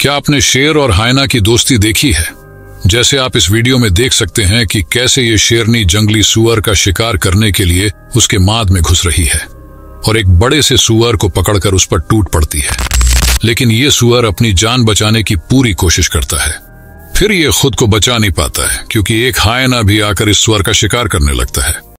क्या आपने शेर और हायना की दोस्ती देखी है? जैसे आप इस वीडियो में देख सकते हैं कि कैसे ये शेरनी जंगली सुअर का शिकार करने के लिए उसके माद में घुस रही है और एक बड़े से सुअर को पकड़कर उस पर टूट पड़ती है। लेकिन ये सुअर अपनी जान बचाने की पूरी कोशिश करता है। फिर ये खुद को बचा नहीं पाता है, क्योंकि एक हायना भी आकर इस सुअर का शिकार करने लगता है।